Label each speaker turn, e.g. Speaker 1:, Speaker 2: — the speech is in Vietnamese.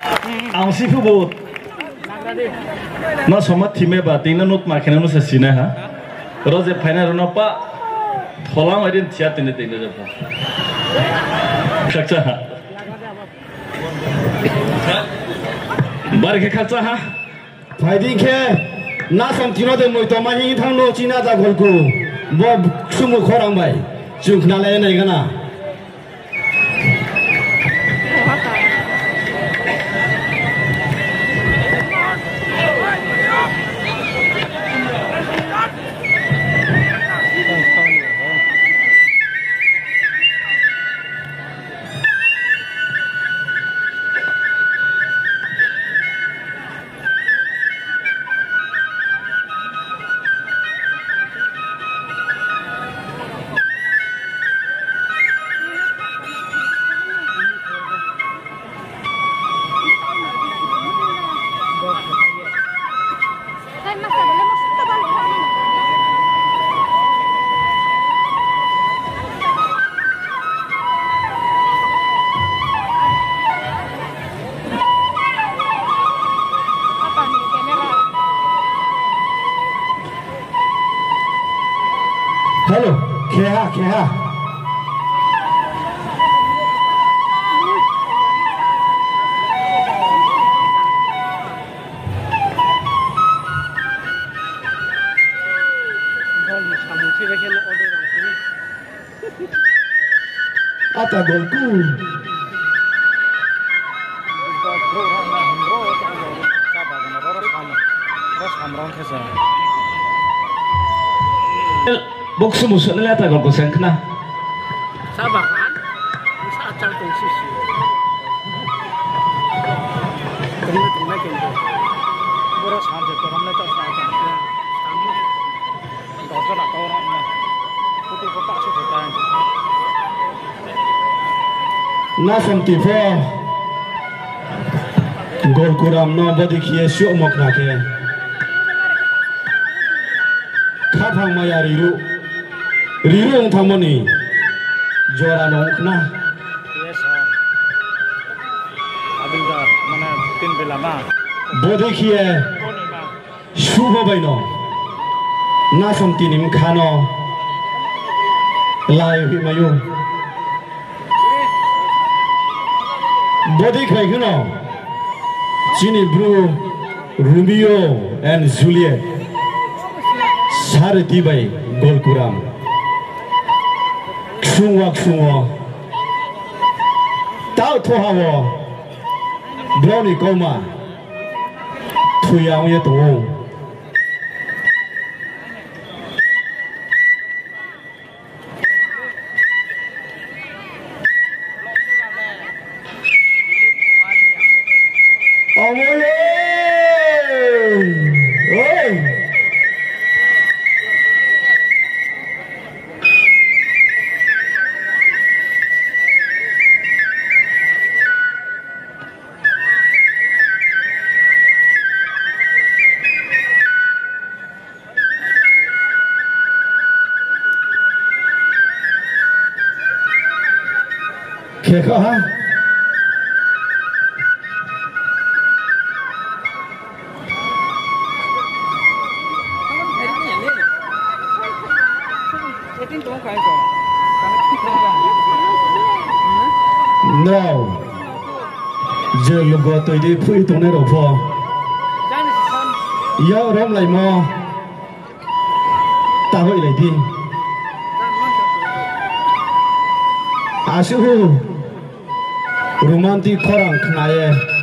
Speaker 1: Angsi fubo. Na somat time ba tingna nut makhena nu sasina ha. Roje final no pa thola tholam din thia tene tene ja pa. Khakcha ha. Bar ke khakcha ha.
Speaker 2: Fighting ke na samtino de moi to thang no china ja gol ko. Bo sumu khorang bai. Chukna le nai gana. هلو كيها كيها
Speaker 1: أتا قول Yeah. sumu so la ta gol ko sen khna
Speaker 3: Sabakan, sa acal kong sisi. Kami na tingnan kendo. Buro sa hanse, to ramne to sa acal. Samu, dosa na to ramne. Puti ko pa sa tutan.
Speaker 2: ना समती फो गोलकुराम न बदि खिए स्यो मखना के खाथां माया रिरु रियो थामनी जोरा नौखना
Speaker 3: बोदेखिए
Speaker 2: शुभ बैन नासम तिनिम खानो लायो हिमायो बोधिक भाइखुन चिनी ब्रु रुमियो एन्ड जुलियट सारे दिबाई गोलकुराम sungwa sungwa tao thua hawa mà koma thuya nguya tu Oh, yeah. 개가 No. Giờ lúc gọi tôi đi phui tụng này đổ phò. Yêu rong lại mò. Ta hội lại đi. À sư hù. रुमांती खोरां खनाए